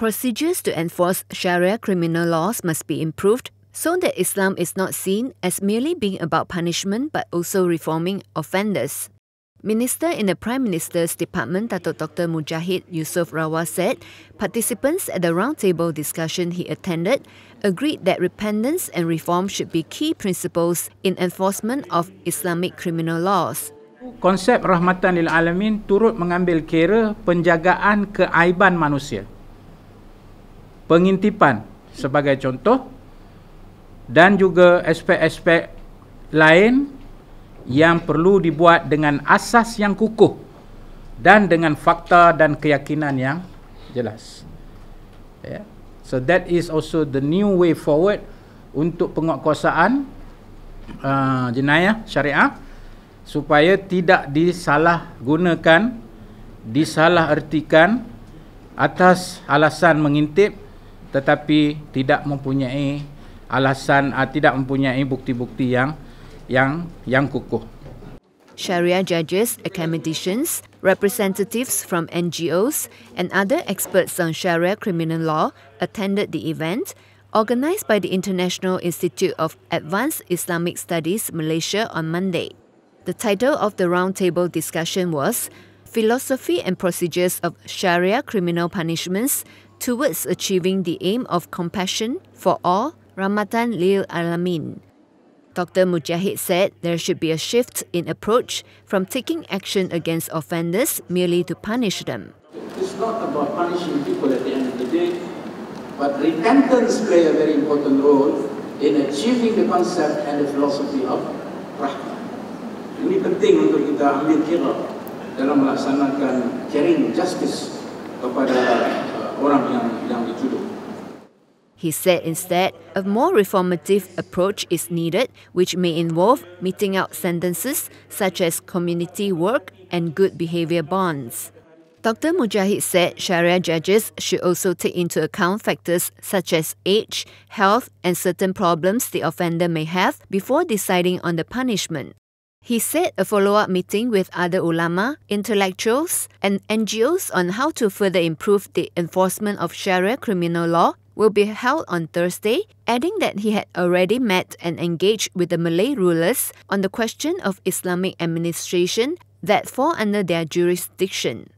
procedures to enforce Sharia criminal laws must be improved so that Islam is not seen as merely being about punishment but also reforming offenders. Minister in the Prime Minister's Department, Dato Dr. Mujahid Yusof Rawa said participants at the roundtable discussion he attended agreed that repentance and reform should be key principles in enforcement of Islamic criminal laws. Konsep rahmatan lil alamin turut mengambil kira penjagaan keaiban manusia. Pengintipan sebagai contoh dan juga aspek-aspek lain yang perlu dibuat dengan asas yang kukuh dan dengan fakta dan keyakinan yang jelas. Yeah. So that is also the new way forward untuk penguatkuasaan uh, jenayah syariah supaya tidak disalahgunakan, disalahertikan atas alasan mengintip tetapi tidak mempunyai alasan uh, tidak mempunyai bukti-bukti yang yang yang kukuh. Sharia judges, academicians, representatives from NGOs, and other experts on Sharia criminal law attended the event, organized by the International Institute of Advanced Islamic Studies Malaysia on Monday. The title of the roundtable discussion was Philosophy and Procedures of Sharia Criminal Punishments Towards Achieving the Aim of Compassion for All, Rahmatan Lil Alamin. Dr. Mujahid said there should be a shift in approach from taking action against offenders merely to punish them. It's not about punishing people at the end of the day, but repentance play a very important role in achieving the concept and the philosophy of rahmah. Ini penting untuk kita ambil kira dalam melaksanakan caring justice kepada He said instead, a more reformative approach is needed, which may involve meting out sentences such as community work and good behavior bonds. Dr. Mujahid said Sharia judges should also take into account factors such as age, health, and certain problems the offender may have before deciding on the punishment. He said a follow up meeting with other ulama, intellectuals, and NGOs on how to further improve the enforcement of Sharia criminal law will be held on Thursday, adding that he had already met and engaged with the Malay rulers on the question of Islamic administration that fall under their jurisdiction.